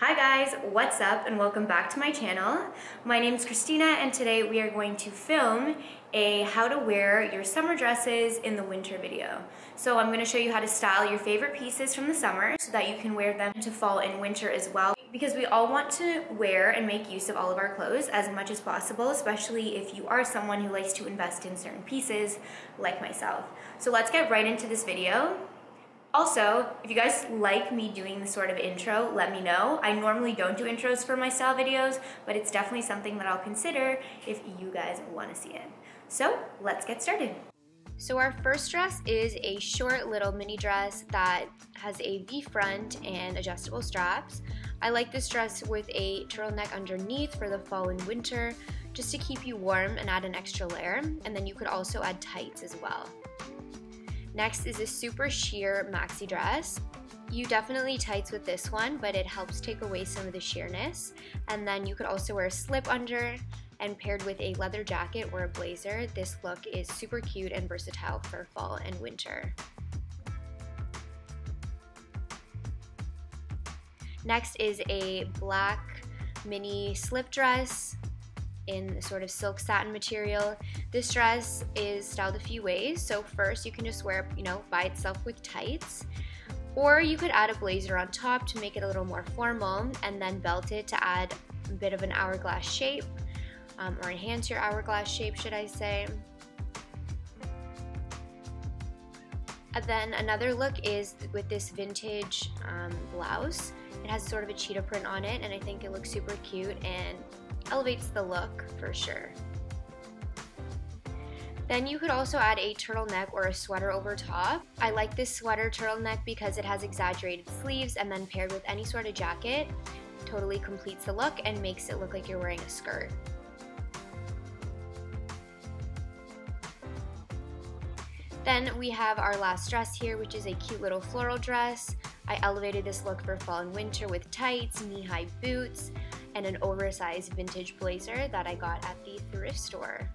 Hi guys, what's up and welcome back to my channel. My name is Kristina and today we are going to film a how to wear your summer dresses in the winter video. So I'm going to show you how to style your favorite pieces from the summer so that you can wear them to fall and winter as well because we all want to wear and make use of all of our clothes as much as possible, especially if you are someone who likes to invest in certain pieces like myself. So let's get right into this video. Also, if you guys like me doing this sort of intro, let me know. I normally don't do intros for my style videos, but it's definitely something that I'll consider if you guys want to see it. So let's get started. So our first dress is a short little mini dress that has a V front and adjustable straps. I like this dress with a turtleneck underneath for the fall and winter just to keep you warm and add an extra layer. And then you could also add tights as well. Next is a super sheer maxi dress. You definitely tights with this one, but it helps take away some of the sheerness. And then you could also wear a slip under and paired with a leather jacket or a blazer, this look is super cute and versatile for fall and winter. Next is a black mini slip dress in sort of silk satin material. This dress is styled a few ways. So first you can just wear, it, you know, by itself with tights. Or you could add a blazer on top to make it a little more formal and then belt it to add a bit of an hourglass shape um, or enhance your hourglass shape, should I say. And then another look is with this vintage um, blouse. It has sort of a cheetah print on it and I think it looks super cute and elevates the look for sure. Then you could also add a turtleneck or a sweater over top. I like this sweater turtleneck because it has exaggerated sleeves and then paired with any sort of jacket, totally completes the look and makes it look like you're wearing a skirt. Then we have our last dress here, which is a cute little floral dress. I elevated this look for fall and winter with tights, knee-high boots, and an oversized vintage blazer that I got at the thrift store.